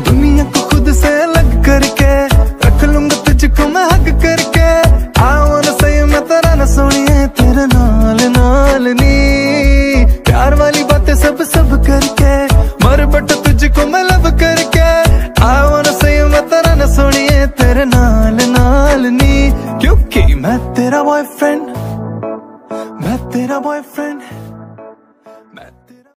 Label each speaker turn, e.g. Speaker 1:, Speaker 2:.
Speaker 1: दुनिया को खुद से अलग करके, रख लूँगा तुझको मैं हक करके। आओ ना सही मैं तेरा ना सुनिए, तेरे नाल नाल नी। प्यार वाली बातें सब सब करके मर बट तुझको मैं लव करके। आओ ना सही मैं तेरा ना सुनिए, तेरे नाल नाल नी। क्योंकि मैं तेरा बॉयफ्रेंड मैं तेरा बॉयफ्रेंड